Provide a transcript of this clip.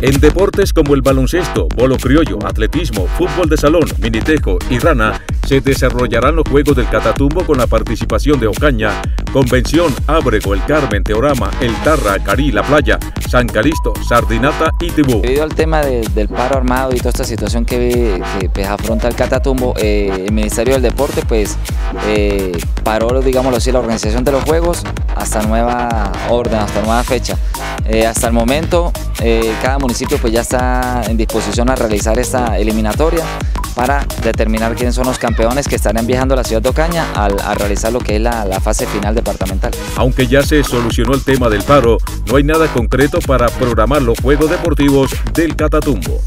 En deportes como el baloncesto, bolo criollo, atletismo, fútbol de salón, minitejo y rana, se desarrollarán los Juegos del Catatumbo con la participación de Ocaña, Convención, Ábrego, El Carmen, Teorama, El Tarra, Carí, La Playa, San Calisto, Sardinata y Tibú. Debido al tema del paro armado y toda esta situación que, pues, afronta el Catatumbo, eh, el Ministerio del Deporte pues eh, paró, digámoslo así, la organización de los Juegos hasta nueva orden, hasta nueva fecha. Eh, hasta el momento, cada municipio pues ya está en disposición a realizar esta eliminatoria para determinar quiénes son los campeones que estarán viajando a la ciudad de Ocaña a realizar lo que es la, la fase final departamental. Aunque ya se solucionó el tema del paro, no hay nada concreto para programar los Juegos Deportivos del Catatumbo.